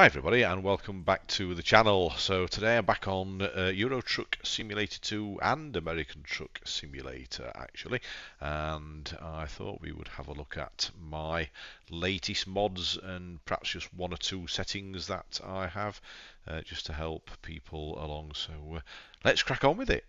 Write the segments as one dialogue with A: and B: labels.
A: Hi everybody and welcome back to the channel. So today I'm back on uh, Euro Truck Simulator 2 and American Truck Simulator actually and I thought we would have a look at my latest mods and perhaps just one or two settings that I have uh, just to help people along so uh, let's crack on with it.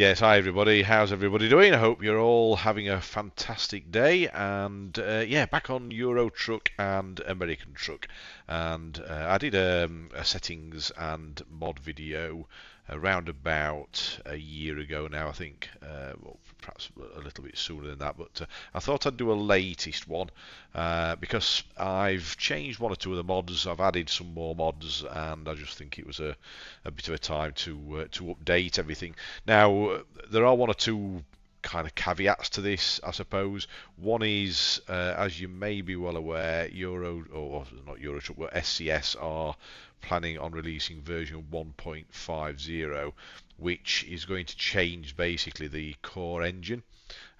A: Yes, hi everybody. How's everybody doing? I hope you're all having a fantastic day. And uh, yeah, back on Euro Truck and American Truck. And uh, I did um, a settings and mod video around about a year ago now, I think. Uh, well, perhaps a little bit sooner than that, but uh, I thought I'd do a latest one uh, because I've changed one or two of the mods. I've added some more mods, and I just think it was a, a bit of a time to uh, to update everything. Now there are one or two kind of caveats to this, I suppose. One is, uh, as you may be well aware, Euro or not Euro Truck, but SCS are planning on releasing version 1.50, which is going to change basically the core engine.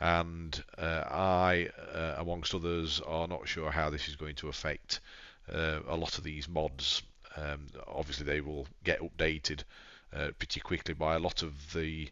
A: And uh, I, uh, amongst others, are not sure how this is going to affect uh, a lot of these mods. Um, obviously, they will get updated uh, pretty quickly by a lot of the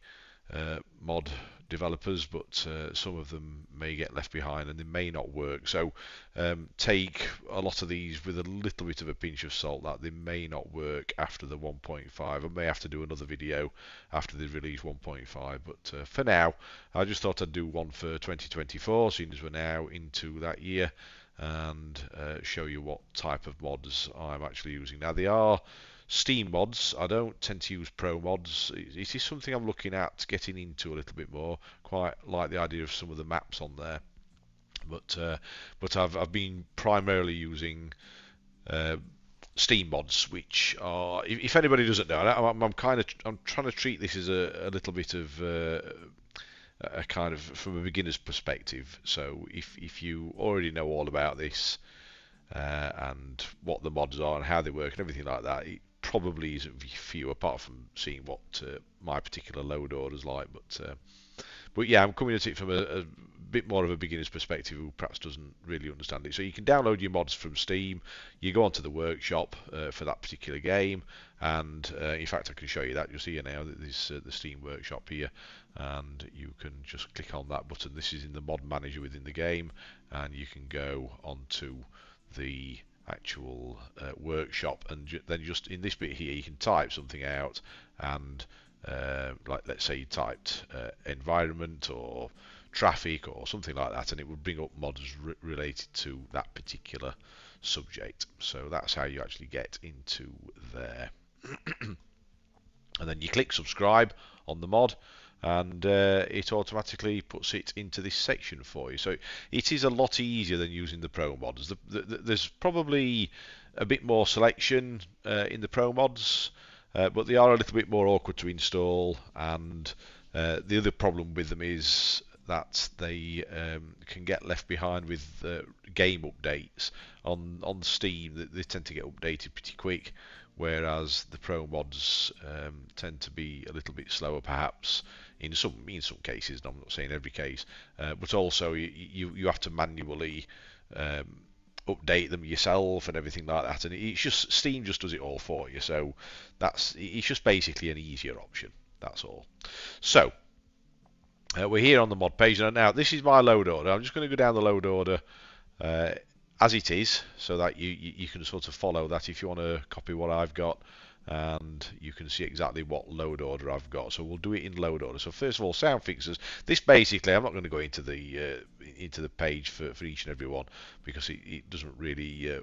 A: uh, mod developers, but uh, some of them may get left behind and they may not work. So um, take a lot of these with a little bit of a pinch of salt that they may not work after the 1.5. I may have to do another video after they release 1.5, but uh, for now, I just thought I'd do one for 2024, seeing as we're now into that year, and uh, show you what type of mods I'm actually using. Now they are Steam mods. I don't tend to use Pro mods. It is something I'm looking at getting into a little bit more. Quite like the idea of some of the maps on there. But uh, but I've I've been primarily using uh, Steam mods, which are if, if anybody doesn't know, I'm, I'm, kind of I'm trying to treat this as a, a little bit of uh, a kind of from a beginner's perspective. So if if you already know all about this. Uh, and what the mods are and how they work and everything like that, it, probably isn't you apart from seeing what uh, my particular load order is like. But uh, but yeah, I'm coming at it from a, a, bit more of a beginner's perspective who perhaps doesn't really understand it. So you can download your mods from Steam. You go onto the workshop uh, for that particular game, and uh, in fact I can show you that. You'll see here now that this uh, the Steam workshop here, and you can just click on that button. This is in the mod manager within the game, and you can go onto the actual uh, workshop and ju then just in this bit here you can type something out and uh, like let's say you typed uh, environment or traffic or something like that and it would bring up mods re related to that particular subject. So that's how you actually get into there. And then you click subscribe on the mod and uh, it automatically puts it into this section for you. So it is a lot easier than using the Pro mods. The, the, the, there's probably a bit more selection uh, in the Pro mods, uh, but they are a little bit more awkward to install. And uh, the other problem with them is that they um, can get left behind with uh, game updates on on Steam. They, they tend to get updated pretty quick, whereas the Pro mods um, tend to be a little bit slower, perhaps in some in some cases. I'm not saying every case, uh, but also you, you, you have to manually um, update them yourself and everything like that. And it's just Steam just does it all for you. So that's it's just basically an easier option. That's all. So uh, we're here on the mod page now. Now this is my load order. I'm just going to go down the load order. Uh, as it is, so that you, you, you can sort of follow that if you want to copy what I've got and you can see exactly what load order I've got. So we'll do it in load order. So first of all, sound fixers. This basically, I'm not going to go into the uh, into the page for, for each and every one because it, it doesn't really uh,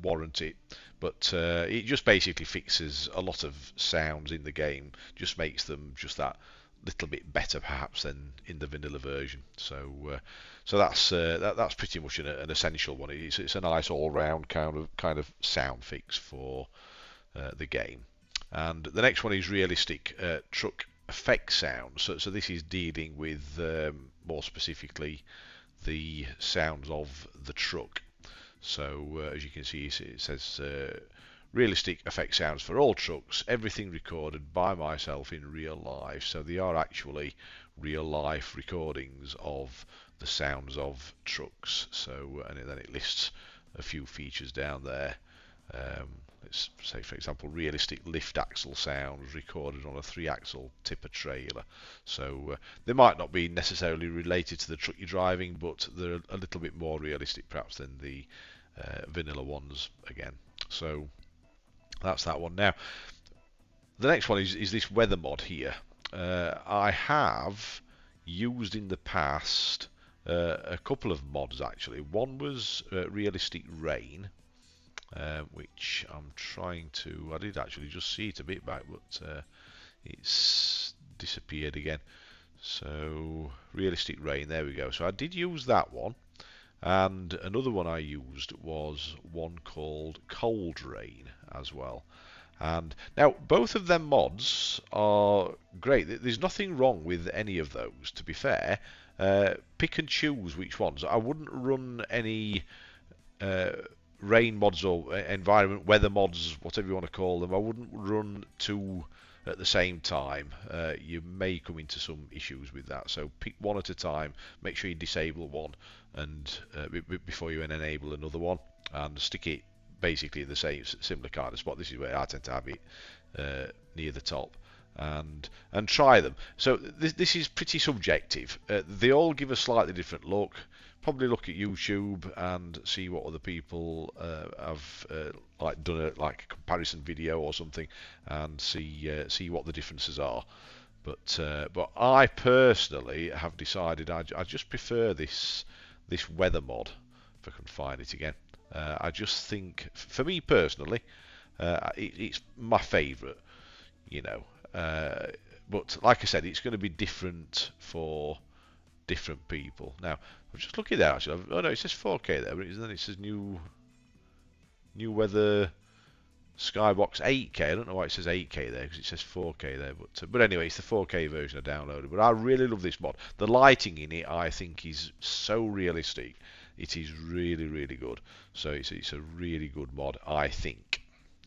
A: warrant it. But uh, it just basically fixes a lot of sounds in the game, just makes them just that little bit better perhaps than in the vanilla version. So uh, so that's uh, that, that's pretty much an, an essential one. It's, it's a nice all-round kind of kind of sound fix for uh, the game. And the next one is realistic uh, truck effect sounds. So, so this is dealing with um, more specifically the sounds of the truck. So uh, as you can see, it says uh, realistic effect sounds for all trucks, everything recorded by myself in real life. So they are actually real life recordings of the sounds of trucks. So and then it lists a few features down there. Um, let's say, for example, realistic lift axle sounds recorded on a three-axle tipper trailer. So uh, they might not be necessarily related to the truck you're driving, but they're a little bit more realistic perhaps than the uh, vanilla ones again. So that's that one. Now, the next one is, is this weather mod here. Uh, I have used in the past uh, a couple of mods actually. One was uh, realistic rain, uh, which I'm trying to. I did actually just see it a bit back, but uh, it's disappeared again. So realistic rain. There we go. So I did use that one. And another one I used was one called Cold Rain as well. And now both of them mods are great. There's nothing wrong with any of those, to be fair. Uh, pick and choose which ones. I wouldn't run any uh, rain mods or environment weather mods, whatever you want to call them. I wouldn't run two at the same time. Uh, you may come into some issues with that. So pick one at a time. Make sure you disable one and uh, before you enable another one, and stick it basically in the same similar kind of spot. This is where I tend to have it uh, near the top. And and try them. So this this is pretty subjective. Uh, they all give a slightly different look probably look at YouTube and see what other people uh, have uh, like done a like a comparison video or something and see uh, see what the differences are. But uh, but I personally have decided I, I just prefer this this weather mod if I can find it again. Uh, I just think for me personally uh, it, it's my favourite, you know. but like I said, it's going to be different for different people. Now, I'm just looking there actually. Oh no, it says 4K there, but then it says new new weather Skybox 8K. I don't know why it says 8K there because it says 4K there, but uh, but anyway, it's the 4K version I downloaded. But I really love this mod. The lighting in it, I think, is so realistic. It is really really good. So it's it's a really good mod, I think.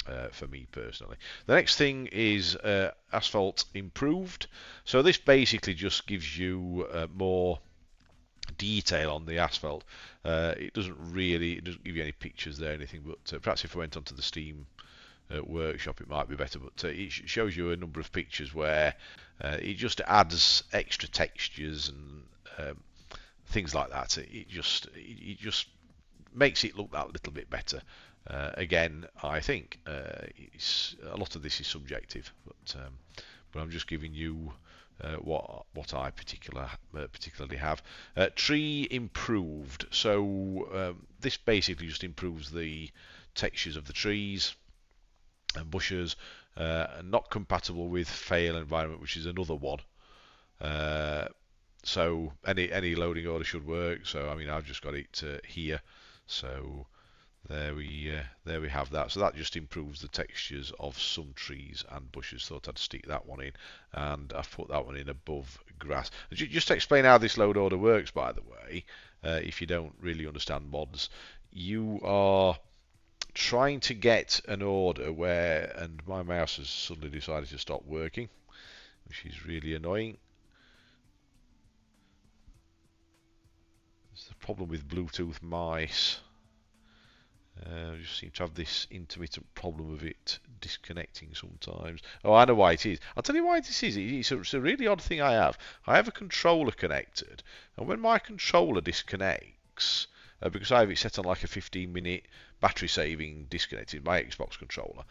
A: Uh, for me personally. The next thing is uh, Asphalt Improved. So this basically just gives you uh, more detail on the asphalt. Uh, it doesn't really, it doesn't give you any pictures there, anything. But uh, perhaps if I went onto the Steam uh, workshop, it might be better. But it shows you a number of pictures where it just adds extra textures and um, things like that. It just, it just makes it look that little bit better. Uh, again, I think uh, a lot of this is subjective, but um, but I'm just giving you uh, what what I particular uh, particularly have. Uh, tree improved. So um, this basically just improves the textures of the trees and bushes. Uh, not compatible with fail environment, which is another one. so any any loading order should work. So I mean I've just got it here. So there we uh, there we have that. So that just improves the textures of some trees and bushes. Thought I'd stick that one in, and I've put that one in above grass. Just to explain how this load order works, by the way, uh, if you don't really understand mods, you are trying to get an order where, and my mouse has suddenly decided to stop working, which is really annoying. It's the problem with Bluetooth mice. Uh, just seem to have this intermittent problem of it disconnecting sometimes. Oh, I know why it is. I'll tell you why this is. It's a, it's a really odd thing I have. I have a controller connected, and when my controller disconnects, uh, because I have it set on like a 15 minute battery saving disconnected, my Xbox controller,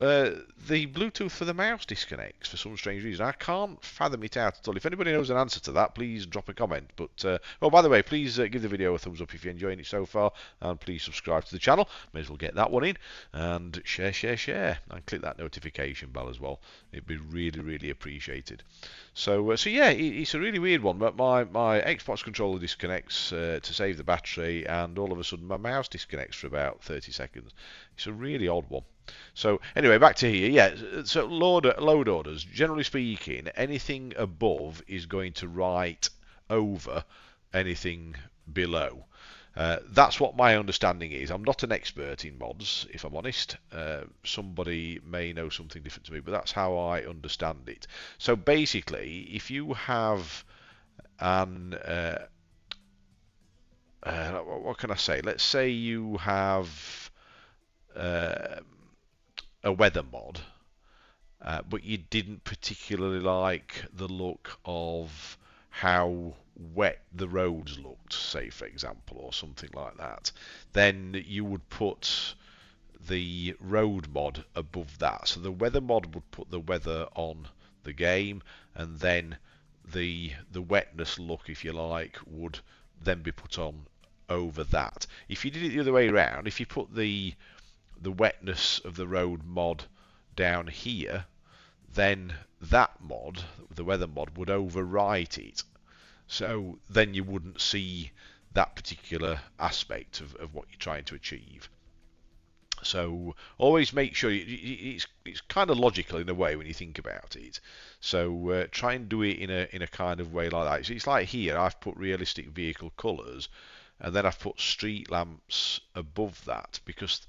A: uh, the Bluetooth for the mouse disconnects for some strange reason. I can't fathom it out at all. If anybody knows an answer to that, please drop a comment. But uh, oh, by the way, please uh, give the video a thumbs up if you're enjoying it so far, and please subscribe to the channel. May as well get that one in, and share, share, share, and click that notification bell as well. It'd be really, really appreciated. So, uh, so yeah, it, it's a really weird one. But my my Xbox controller disconnects uh, to save the battery, and all of a sudden my mouse disconnects for about 30 seconds. It's a really odd one. So anyway, back to here. Yeah, so load, load orders. Generally speaking, anything above is going to write over anything below. Uh, that's what my understanding is. I'm not an expert in mods, if I'm honest. Uh, somebody may know something different to me, but that's how I understand it. So basically, if you have an uh, uh, what can I say? Let's say you have uh, a weather mod, uh, but you didn't particularly like the look of how wet the roads looked, say for example, or something like that, then you would put the road mod above that. So the weather mod would put the weather on the game, and then the the wetness look, if you like, would then be put on over that. If you did it the other way around, if you put the the wetness of the road mod down here, then that mod, the weather mod, would overwrite it. So then you wouldn't see that particular aspect of, of what you're trying to achieve. So always make sure you, it's it's kind of logical in a way when you think about it. So uh, try and do it in a in a kind of way like that. So it's like here I've put realistic vehicle colours, and then I've put street lamps above that because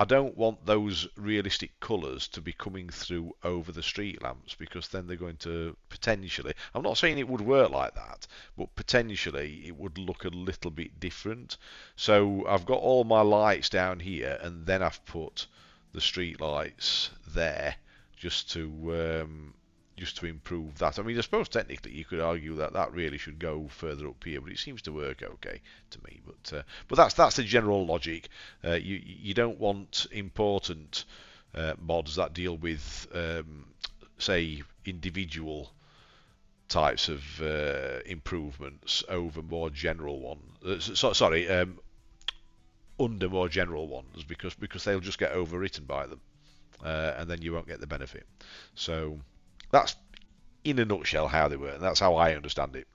A: I don't want those realistic colours to be coming through over the street lamps because then they're going to potentially. I'm not saying it would work like that, but potentially it would look a little bit different. So I've got all my lights down here, and then I've put the street lights there just to um, just to improve that. I mean, I suppose technically you could argue that that really should go further up here, but it seems to work okay to me. But uh, but that's that's the general logic. Uh, you you don't want important uh, mods that deal with um, say individual types of uh, improvements over more general ones. Uh, so, sorry, um, under more general ones because because they'll just get overwritten by them. Uh, and then you won't get the benefit. So that's in a nutshell how they work. And that's how I understand it.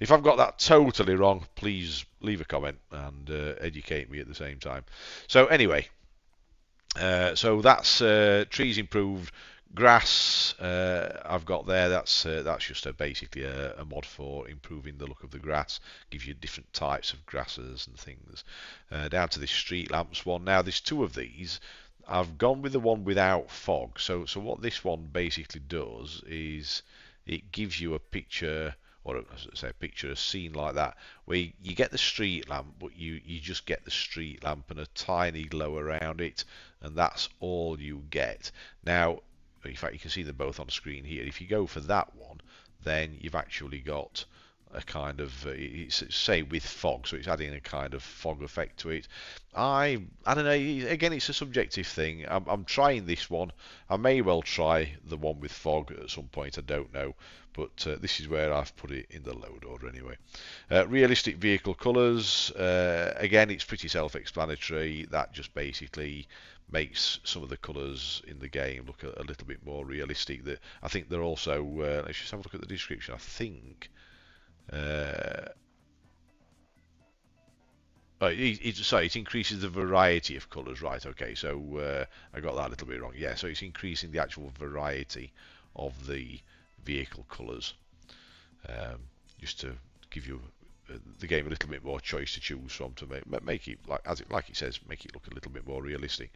A: If I've got that totally wrong, please leave a comment and uh, educate me at the same time. So anyway, uh, so that's uh, trees improved. Grass uh, I've got there. That's uh, that's just a, basically a, a, mod for improving the look of the grass. Gives you different types of grasses and things. Uh, down to the street lamps one. Now there's two of these. I've gone with the one without fog. So, so what this one basically does is it gives you a picture, or a, say a picture, a scene like that, where you, you get the street lamp, but you, you just get the street lamp and a tiny glow around it, and that's all you get. Now, in fact, you can see them both on screen here. If you go for that one, then you've actually got a kind of uh, it's say with fog, so it's adding a kind of fog effect to it. I I don't know. Again, it's a subjective thing. I'm, I'm trying this one. I may well try the one with fog at some point. I don't know, but uh, this is where I've put it in the load order anyway. Uh, realistic vehicle colours. Uh, again, it's pretty self-explanatory. That just basically makes some of the colours in the game look a, a little bit more realistic. That I think they're also. Uh, let's just have a look at the description. I think uh, oh, it, sorry, it increases the variety of colours, right? Okay, so uh, I got that a little bit wrong. Yeah, so it's increasing the actual variety of the vehicle colours, um, just to give you uh, the game a little bit more choice to choose from to make, make it like as it like it says, make it look a little bit more realistic.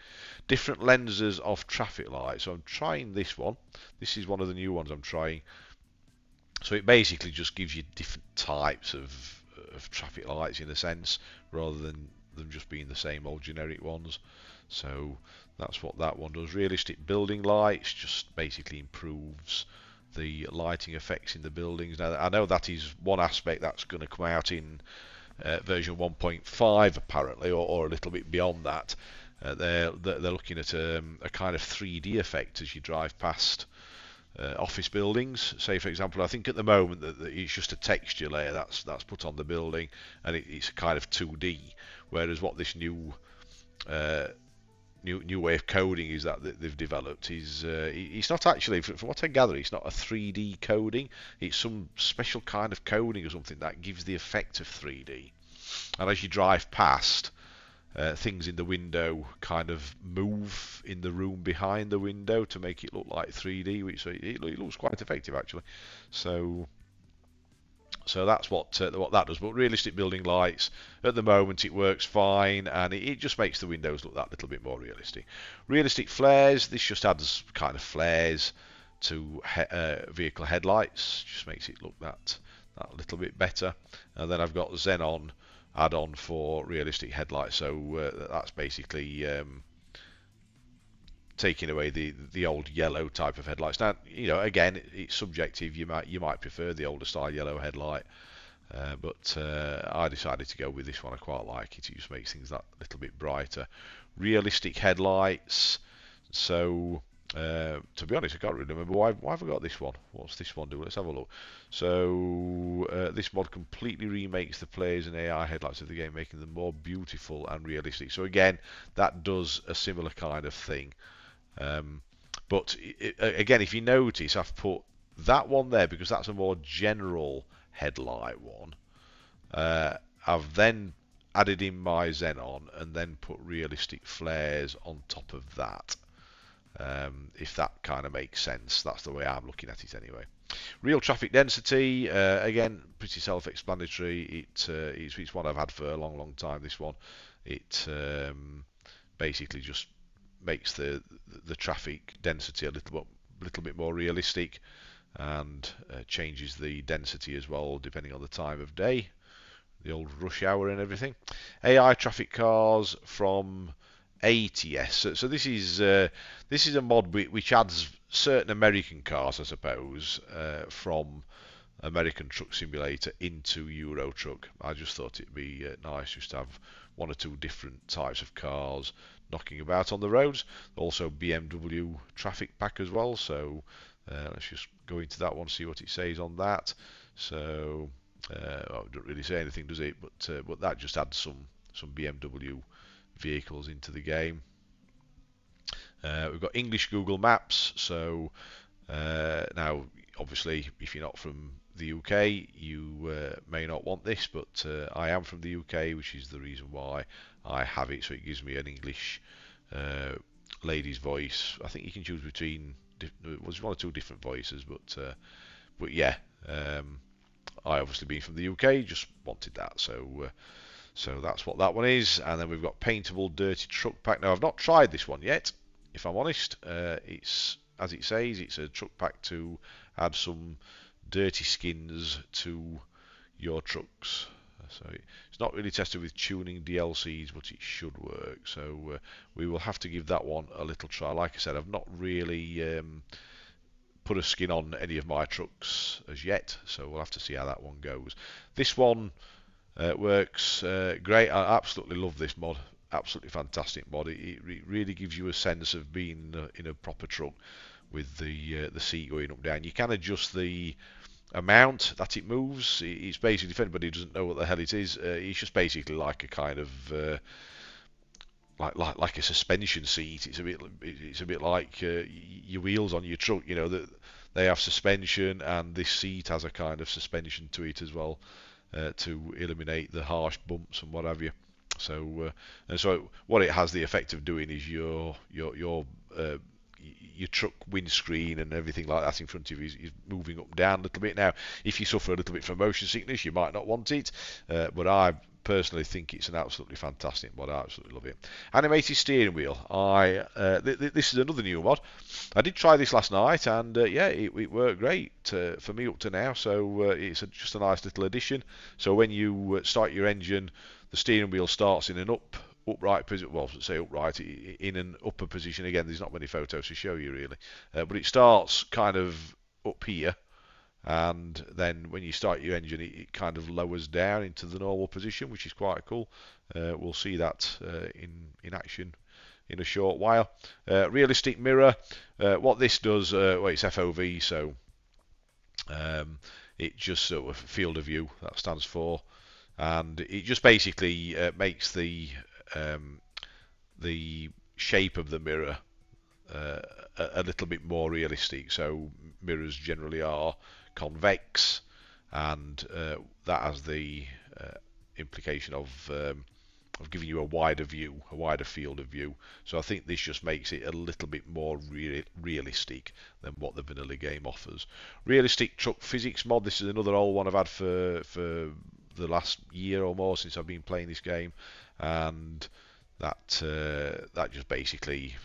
A: Different lenses of traffic lights. So I'm trying this one. This is one of the new ones I'm trying. So it basically just gives you different types of, of traffic lights in a sense, rather than them just being the same old generic ones. So that's what that one does. Realistic building lights just basically improves the lighting effects in the buildings. Now I know that is one aspect that's going to come out in uh, version 1.5 apparently, or, or, a little bit beyond that. Uh, they're they're looking at um, a kind of 3D effect as you drive past uh, office buildings. Say, for example, I think at the moment that, that, it's just a texture layer that's that's put on the building, and it, it's kind of 2D. Whereas what this new uh, new new way of coding is that, they've developed is uh, it's not actually, from what I gather, it's not a 3D coding. It's some special kind of coding or something that gives the effect of 3D. And as you drive past, uh, things in the window kind of move in the room behind the window to make it look like 3D, which it, it looks quite effective actually. So So that's what uh, what that does. But realistic building lights, at the moment it works fine, and it, it, just makes the windows look that little bit more realistic. Realistic flares, this just adds kind of flares to he uh, vehicle headlights, just makes it look that that little bit better. And then I've got Xenon add-on for realistic headlights, so uh, that's basically um, taking away the the old yellow type of headlights. Now, you know, again, it's subjective. You might you might prefer the older style yellow headlight, uh, but uh, I decided to go with this one. I quite like it. It just makes things that little bit brighter. Realistic headlights. So, uh, to be honest, I can't really remember why, why have I got this one. What's this one do? Let's have a look. So, uh, this mod completely remakes the players and AI headlights of the game, making them more beautiful and realistic. So again, that does a similar kind of thing. Um, but it, again, if you notice, I've put that one there because that's a more general headlight one. Uh, I've then added in my Xenon and then put realistic flares on top of that. Um, if that kind of makes sense, that's the way I'm looking at it anyway. Real traffic density, uh, again, pretty self-explanatory. It, uh, it's, it's, one I've had for a long, long time. This one, it um, basically just makes the the traffic density a little bit little bit more realistic and uh, changes the density as well depending on the time of day the old rush hour and everything AI traffic cars from ATS so, so this is uh, this is a mod which adds certain American cars I suppose uh, from American Truck Simulator into Euro Truck I just thought it'd be uh, nice just to have one or two different types of cars knocking about on the roads. Also BMW traffic pack as well. So uh, let's just go into that one, see what it says on that. So uh, well, it doesn't really say anything, does it? But uh, but that just adds some some BMW vehicles into the game. Uh, we've got English Google Maps. So uh, now, obviously, if you're not from the UK, you uh, may not want this, but uh, I am from the UK, which is the reason why I have it. So it gives me an English uh, lady's voice. I think you can choose between was one or two different voices, but uh, but yeah, um, I obviously being from the UK, just wanted that. So so that's what that one is. And then we've got paintable dirty truck pack. Now I've not tried this one yet, if I'm honest. Uh, it's as it says, it's a truck pack to add some dirty skins to your trucks. So it's not really tested with tuning DLCs, but it should work. So uh, we will have to give that one a little try. Like I said, I've not really um, put a skin on any of my trucks as yet, so we'll have to see how that one goes. This one uh, works uh, great. I absolutely love this mod. Absolutely fantastic mod. It, it really gives you a sense of being in a proper truck with the uh, the seat going up and down. You can adjust the amount that it moves. It's basically, if anybody doesn't know what the hell it is, uh, it's just basically like a kind of uh, like like like a suspension seat. It's a bit it's a bit like uh, your wheels on your truck. You know that they have suspension, and this seat has a kind of suspension to it as well uh, to eliminate the harsh bumps and what have you. So uh, and so what it has the effect of doing is your your your uh, your truck windscreen and everything like that in front of you is, is, moving up and down a little bit. Now, if you suffer a little bit from motion sickness, you might not want it, uh, but I personally think it's an absolutely fantastic mod. I absolutely love it. Animated steering wheel. I uh, th th this is another new mod. I did try this last night, and uh, yeah, it, it, worked great uh, for me up to now. So uh, it's a, just a nice little addition. So when you uh, start your engine, the steering wheel starts in an up upright position, well, say upright, in an upper position. Again, there's not many photos to show you really, uh, but it starts kind of up here, and then when you start your engine, it, it, kind of lowers down into the normal position, which is quite cool. Uh, we'll see that uh, in in action in a short while. Uh, realistic mirror. Uh, what this does, uh, well, it's FOV, so um, it just sort of field of view that stands for and it just basically makes the um, the shape of the mirror uh, a, a, little bit more realistic. So mirrors generally are convex, and uh, that has the uh, implication of um, I've given you a wider view, a wider field of view. So I think this just makes it a little bit more re realistic than what the vanilla game offers. Realistic truck physics mod. This is another old one I've had for for the last year or more since I've been playing this game, and that uh, that just basically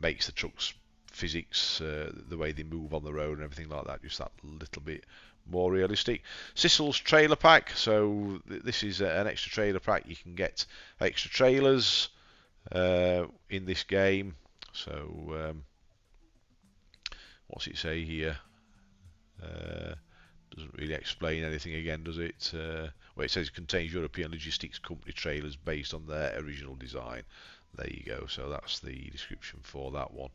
A: makes the trucks physics, uh, the way they move on the road and everything like that, just that little bit more realistic. Sisl's trailer pack. So th this is an extra trailer pack. You can get extra trailers uh, in this game. So um, what's it say here? Uh, doesn't really explain anything again, does it? Uh, well, it says it contains European logistics company trailers based on their original design. There you go. So that's the description for that one.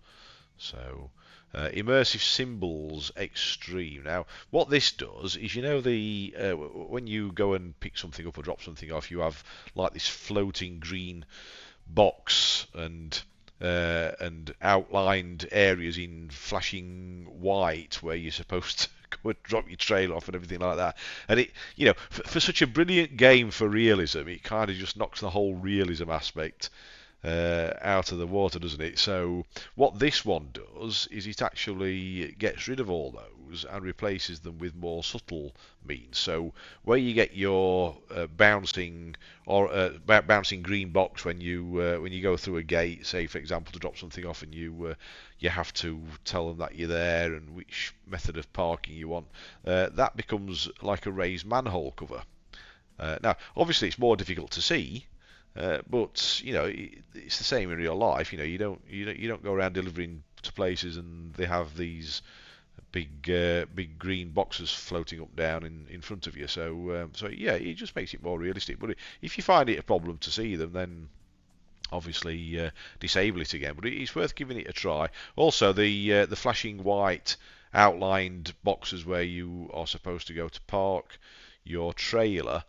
A: So uh, immersive symbols extreme. Now, what this does is, you know, the uh, when you go and pick something up or drop something off, you have like this floating green box and uh, and outlined areas in flashing white where you're supposed to go and drop your trail off and everything like that. And it, you know, for, for such a brilliant game for realism, it kind of just knocks the whole realism aspect uh, out of the water, doesn't it? So what this one does is it actually gets rid of all those and replaces them with more subtle means. So where you get your uh, bouncing or uh, bouncing green box when you uh, when you go through a gate, say for example to drop something off, and you uh, you have to tell them that you're there and which method of parking you want, uh, that becomes like a raised manhole cover. now, obviously, it's more difficult to see uh, but you know, it's the same in real life. You know, you don't you don't you don't go around delivering to places and they have these big uh, big green boxes floating up down in, in front of you. So um, so yeah, it just makes it more realistic. But if you find it a problem to see them, then obviously uh, disable it again. But it's worth giving it a try. Also, the uh, the flashing white outlined boxes where you are supposed to go to park your trailer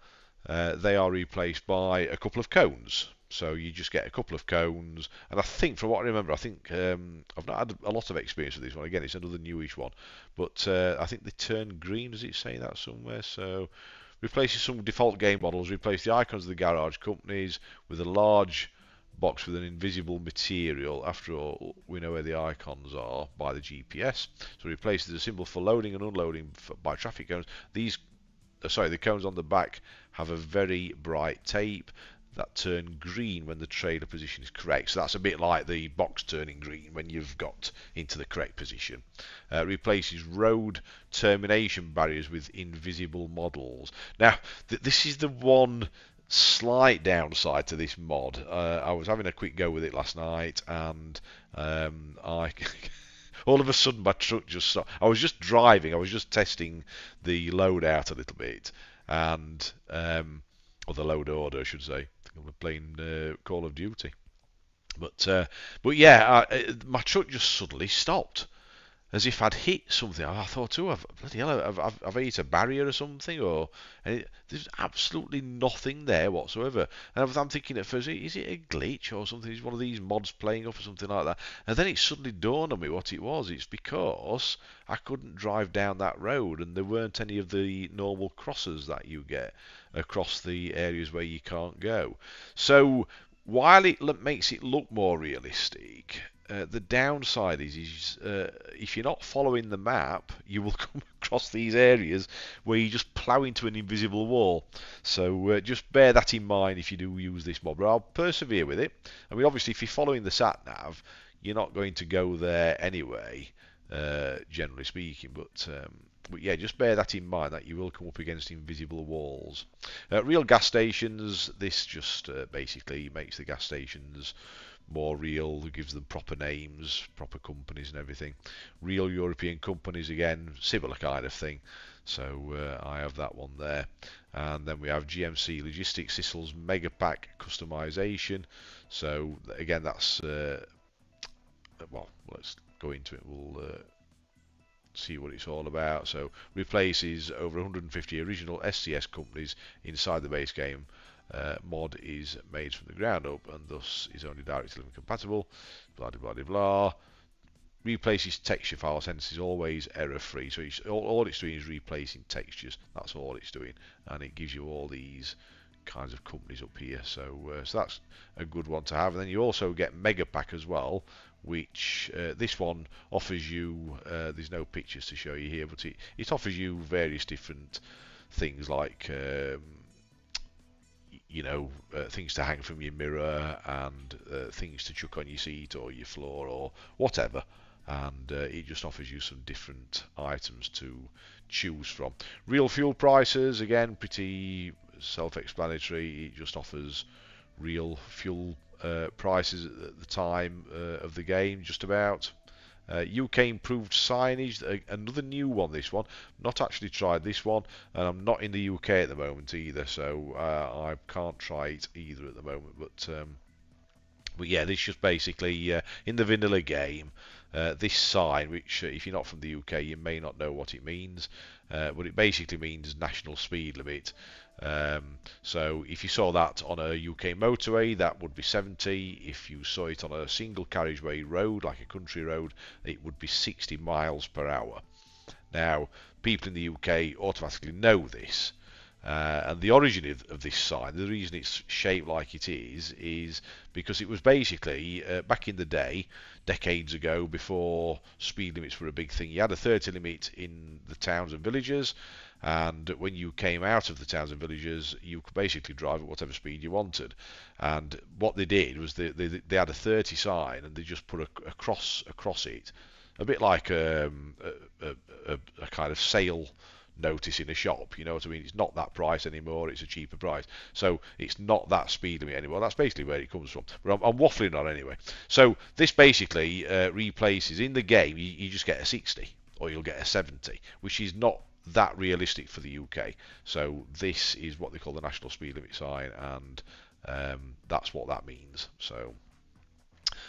A: uh, they are replaced by a couple of cones. So you just get a couple of cones, and I think, from what I remember, I think um, I've not had a lot of experience with this one. Again, it's another newish one, but uh, I think they turn green. Does it say that somewhere? So replaces some default game models. Replace the icons of the garage companies with a large box with an invisible material. After all, we know where the icons are by the GPS. So replaces the symbol for loading and unloading by traffic cones. These sorry, the cones on the back have a very bright tape that turn green when the trailer position is correct. So that's a bit like the box turning green when you've got into the correct position. Uh, replaces road termination barriers with invisible models. Now, th this is the one slight downside to this mod. Uh, I was having a quick go with it last night and um, I all of a sudden my truck just stopped. I was just driving, I was just testing the load out a little bit, and um, or the load order, I should say. We're playing uh, Call of Duty, but uh, but yeah, I, my truck just suddenly stopped as if I'd hit something. I thought, oh, I've, bloody hell, I've, I've, I've hit a barrier or something, or it, there's absolutely nothing there whatsoever. And I'm thinking at first, is it a glitch or something? Is one of these mods playing up or something like that? And then it suddenly dawned on me what it was. It's because I couldn't drive down that road, and there weren't any of the normal crosses that you get across the areas where you can't go. So while it makes it look more realistic, uh, the downside is, is uh, if you're not following the map, you will come across these areas where you just plough into an invisible wall. So uh, just bear that in mind if you do use this mod. But I'll persevere with it. I mean, obviously, if you're following the sat nav, you're not going to go there anyway, uh, generally speaking. But um, but yeah, just bear that in mind that you will come up against invisible walls. Real gas stations. This just uh, basically makes the gas stations more real, who gives them proper names, proper companies and everything. Real European companies again, similar kind of thing. So uh, I have that one there. And then we have GMC Logistics Sisl's Mega Pack customization. So again, that's uh, well, let's go into it. We'll uh, see what it's all about. So replaces over 150 original SCS companies inside the base game uh, mod is made from the ground up and thus is only DirectX compatible. Blah blah blah blah. Replaces texture files, hence is always error free. So all, all it's doing is replacing textures. That's all it's doing, and it gives you all these kinds of companies up here. So, uh, so that's a good one to have. And then you also get Mega Pack as well, which uh, this one offers you. Uh, there's no pictures to show you here, but it, it offers you various different things like. Um, you know, uh, things to hang from your mirror and uh, things to chuck on your seat or your floor or whatever. And uh, it just offers you some different items to choose from. Real fuel prices, again, pretty self-explanatory. It just offers real fuel uh, prices at the time uh, of the game, just about. Uh, UK improved signage, another new one. This one, not actually tried this one, and I'm not in the UK at the moment either, so uh, I can't try it either at the moment. But um, but yeah, this just basically uh, in the vanilla game. Uh, this sign, which if you're not from the UK, you may not know what it means, but it basically means national speed limit. Um, so if you saw that on a UK motorway, that would be 70. If you saw it on a single carriageway road, like a country road, it would be 60 miles per hour. Now, people in the UK automatically know this. Uh, and the origin of, of, this sign, the reason it's shaped like it is, is because it was basically uh, back in the day, decades ago, before speed limits were a big thing. You had a 30 limit in the towns and villages, and when you came out of the towns and villages, you could basically drive at whatever speed you wanted. And what they did was they, they, they had a 30 sign and they just put a, a cross across it, a bit like um, a, a, a, kind of sale notice in a shop. You know what I mean? It's not that price anymore. It's a cheaper price. So it's not that speed limit anymore. That's basically where it comes from. But I'm, I'm waffling on anyway. So this basically uh, replaces in the game. You, you just get a 60 or you'll get a 70, which is not that realistic for the UK. So this is what they call the national speed limit sign, and um, that's what that means. So.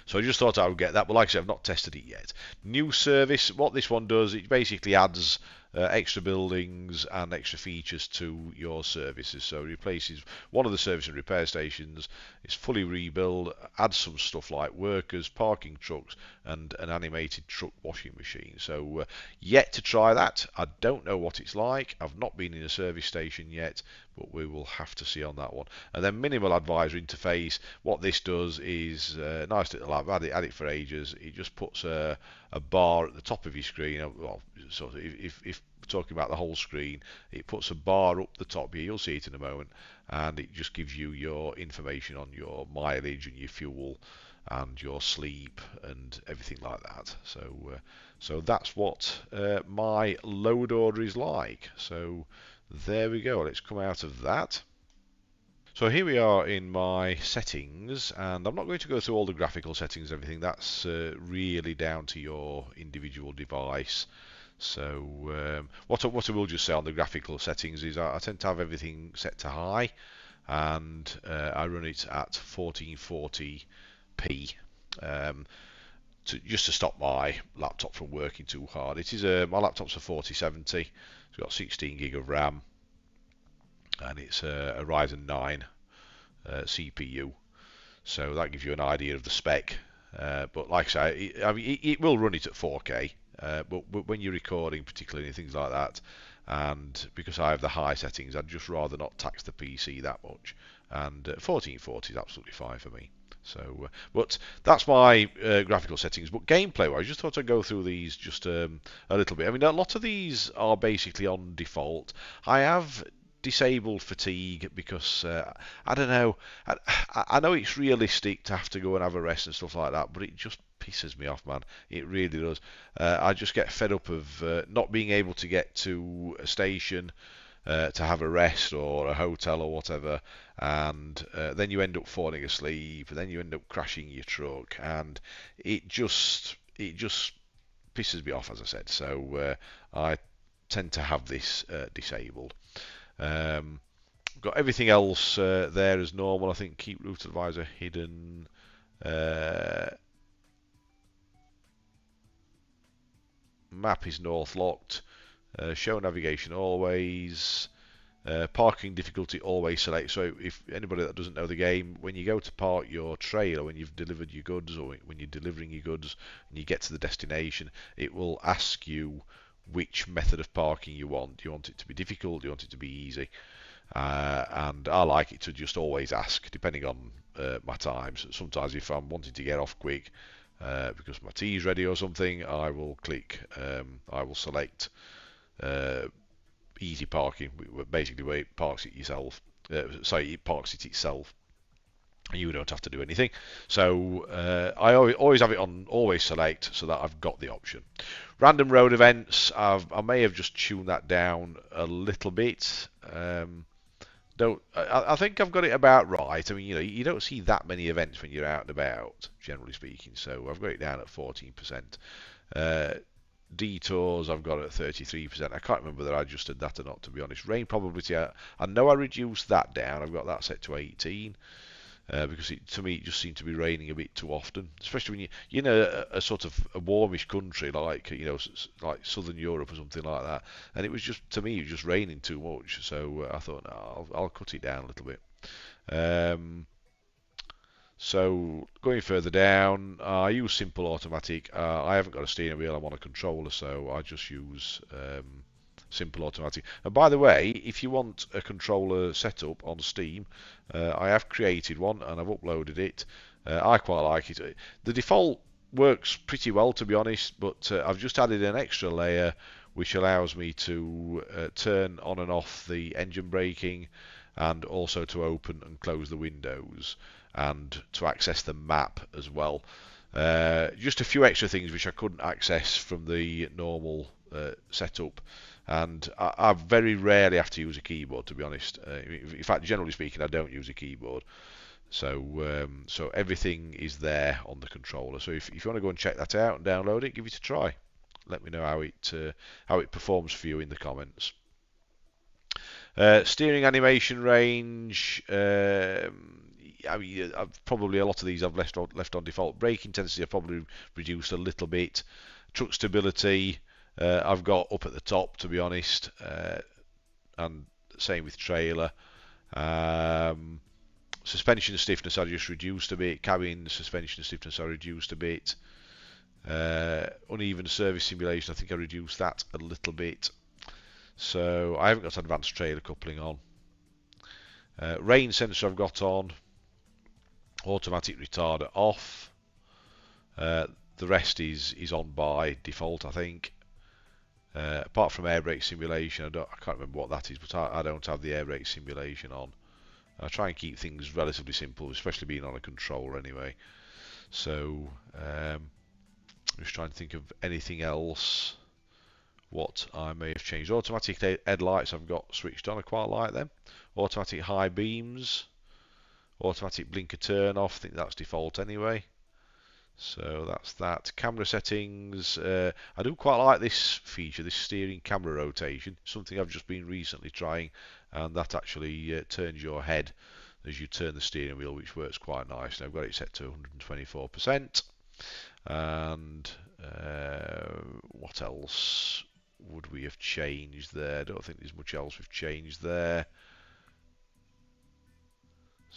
A: So I just thought I would get that, but like I said, I've not tested it yet. New service, what this one does, it basically adds uh, extra buildings and extra features to your services. So replaces one of the service and repair stations. It's fully rebuilt, adds some stuff like workers, parking trucks, and an animated truck washing machine. So uh, yet to try that. I don't know what it's like. I've not been in a service station yet, but we will have to see on that one. And then minimal advisor interface. What this does is uh, nice little app. Had it, had it for ages. It just puts a, a bar at the top of your screen. Well, sort of if, if talking about the whole screen, it puts a bar up the top here. You'll see it in a moment, and it just gives you your information on your mileage and your fuel and your sleep and everything like that. So, uh, so that's what uh, my load order is like. So there we go. Let's come out of that. So here we are in my settings, and I'm not going to go through all the graphical settings, and everything. That's uh, really down to your individual device. So um, what, I, what I will just say on the graphical settings is I, I tend to have everything set to high, and uh, I run it at 1440p. Um, to, just to stop my laptop from working too hard. It is a my laptop's a 4070. It's got 16 gig of RAM, and it's a, a Ryzen 9 uh, CPU. So that gives you an idea of the spec. Uh, but like I say, it, I mean, it, it, will run it at 4K. Uh, but, but, when you're recording, particularly things like that, and because I have the high settings, I'd just rather not tax the PC that much. And 1440 uh, is absolutely fine for me. So, uh, but that's my uh, graphical settings. But gameplay, wise, I just thought I'd go through these just um, a little bit. I mean, a lot of these are basically on default. I have disabled fatigue because uh, I don't know. I, I, know it's realistic to have to go and have a rest and stuff like that, but it just pisses me off, man. It really does. Uh, I just get fed up of uh, not being able to get to a station uh, to have a rest or a hotel or whatever, and uh, then you end up falling asleep, and then you end up crashing your truck, and it just it just pisses me off, as I said. So uh, I tend to have this uh, disabled. Um, got everything else uh, there as normal. I think keep route advisor hidden. Uh, map is north locked. Uh, show navigation always. Uh, parking difficulty always select. So if anybody that doesn't know the game, when you go to park your trailer, when you've delivered your goods or when you're delivering your goods and you get to the destination, it will ask you which method of parking you want. Do you want it to be difficult? Do you want it to be easy? Uh, and I like it to just always ask, depending on uh, my times. Sometimes if I'm wanting to get off quick uh, because my tea is ready or something, I will click, um, I will select uh, easy parking, basically where it parks it yourself. Uh, sorry, it parks it itself. You don't have to do anything. So uh, I always have it on always select so that I've got the option. Random road events, I've, i may have just tuned that down a little bit. Um, don't I, I, think I've got it about right. I mean, you know, you don't see that many events when you're out and about, generally speaking. So I've got it down at 14%. Uh, detours I've got at 33%. I can't remember whether I adjusted that or not, to be honest. Rain probability, I, I know I reduced that down. I've got that set to 18 uh, because it, to me it just seemed to be raining a bit too often, especially when you you're in a, a sort of a warmish country like you know like southern Europe or something like that, and it was just to me it was just raining too much. So uh, I thought no, I'll, I'll cut it down a little bit. Um, so going further down, uh, I use simple automatic. Uh, I haven't got a steering wheel. I'm on a controller, so I just use um, simple automatic. And by the way, if you want a controller setup on Steam, uh, I have created one and I've uploaded it. Uh, I quite like it. The default works pretty well to be honest, but uh, I've just added an extra layer which allows me to uh, turn on and off the engine braking and also to open and close the windows and to access the map as well. Uh, just a few extra things which I couldn't access from the normal uh, setup and I, I, very rarely have to use a keyboard to be honest. Uh, in fact, generally speaking, I don't use a keyboard. So um, so everything is there on the controller. So if, if you want to go and check that out and download it, give it a try. Let me know how it uh, how it performs for you in the comments. Uh, steering animation range. Um, I mean, probably a lot of these I've left on, left on default. Brake intensity I've probably reduced a little bit. Truck stability uh, I've got up at the top, to be honest, uh, and same with trailer. Um, suspension stiffness I just reduced a bit. Cabin suspension stiffness I reduced a bit. Uh, uneven service simulation, I think I reduced that a little bit. So I haven't got advanced trailer coupling on. Uh, rain sensor I've got on. Automatic retarder off. Uh, the rest is is on by default, I think. Uh, apart from air brake simulation, I, I, can't remember what that is, but I, I, don't have the air brake simulation on. I try and keep things relatively simple, especially being on a controller anyway. So, um, just trying to think of anything else what I may have changed. Automatic headlights I've got switched on, I quite like them. Automatic high beams, automatic blinker turn off, I think that's default anyway. So that's that. Camera settings. Uh, I do quite like this feature, this steering camera rotation. Something I've just been recently trying, and that actually uh, turns your head as you turn the steering wheel, which works quite nice. I've got it set to 124%. And uh, what else would we have changed there? I don't think there's much else we've changed there.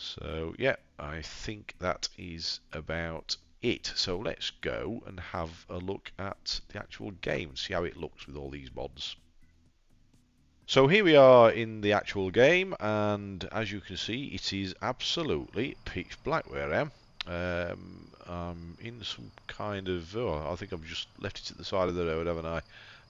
A: So yeah, I think that is about it. So let's go and have a look at the actual game, see how it looks with all these mods. So here we are in the actual game, and as you can see, it is absolutely pitch black where I am. Um, I'm in some kind of, oh, I think I've just left it at the side of the road, haven't I?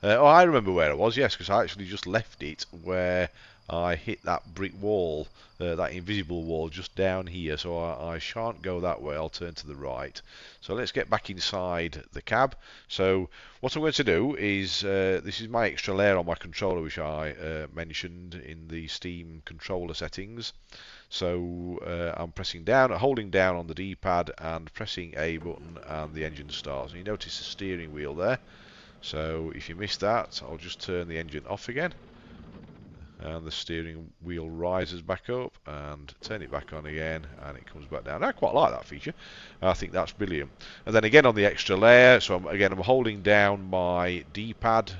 A: Uh, oh, I remember where it was, yes, because I actually just left it where I hit that brick wall, uh, that invisible wall just down here, so I, I, shan't go that way, I'll turn to the right. So let's get back inside the cab. So what I'm going to do is, uh, this is my extra layer on my controller which I uh, mentioned in the Steam controller settings. So uh, I'm pressing down, holding down on the D-pad and pressing A button and the engine starts. And you notice the steering wheel there. So if you missed that, I'll just turn the engine off again and the steering wheel rises back up and turn it back on again and it comes back down. I quite like that feature. I think that's brilliant. And then again on the extra layer, so I'm, again I'm holding down my D-pad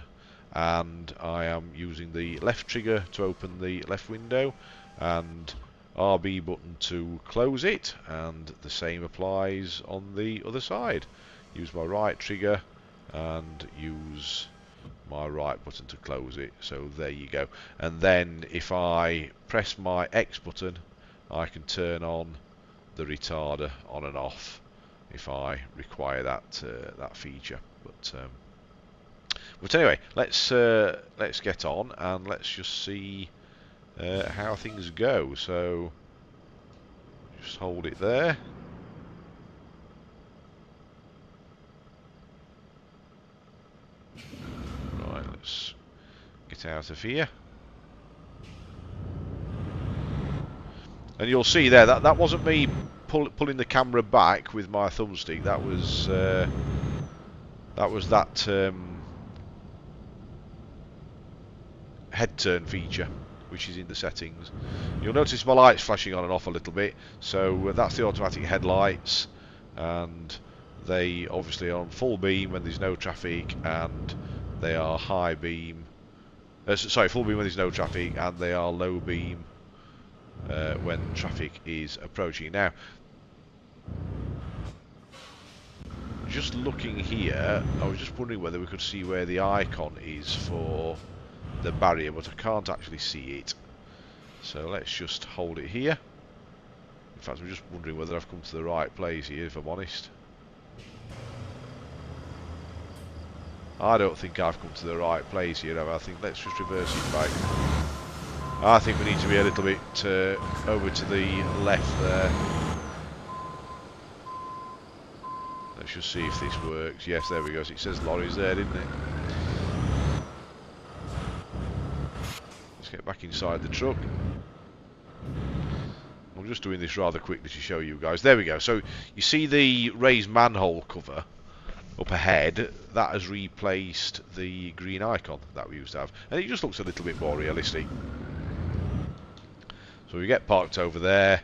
A: and I am using the left trigger to open the left window and RB button to close it and the same applies on the other side. Use my right trigger and use my right button to close it. So there you go. And then if I press my X button, I can turn on the retarder on and off if I require that uh, that feature. But um, but anyway, let's uh, let's get on and let's just see uh, how things go. So just hold it there. Right, let's get out of here. And you'll see there that that wasn't me pull, pulling the camera back with my thumbstick. That was uh, that was that um, head turn feature which is in the settings. You'll notice my lights flashing on and off a little bit. So uh, that's the automatic headlights, and they obviously are on full beam when there's no traffic, and they are high beam. Uh, sorry, full beam when there's no traffic, and they are low beam uh, when traffic is approaching. Now, just looking here, I was just wondering whether we could see where the icon is for the barrier, but I can't actually see it. So let's just hold it here. In fact, I'm just wondering whether I've come to the right place here, if I'm honest. I don't think I've come to the right place here, I think let's just reverse it back. I think we need to be a little bit uh, over to the left there. Let's just see if this works. Yes, there we go. It says lorries there, didn't it? Let's get back inside the truck. I'm just doing this rather quickly to show you guys. There we go. So you see the raised manhole cover up ahead, that has replaced the green icon that we used to have. And it just looks a little bit more realistic. So we get parked over there,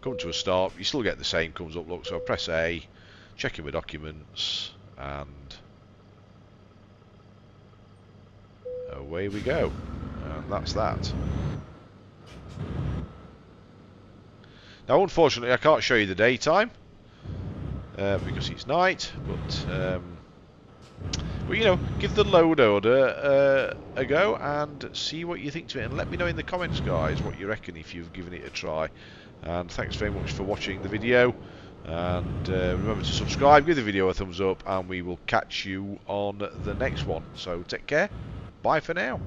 A: come to a stop, you still get the same comes up look, so I press A, check in my documents, and away we go. And that's that. Now unfortunately I can't show you the daytime, uh, because it's night, but um, well, you know, give the load order uh, a go and see what you think to it. And let me know in the comments, guys, what you reckon if you've given it a try. And thanks very much for watching the video. And uh, remember to subscribe, give the video a thumbs up, and we will catch you on the next one. So take care. Bye for now.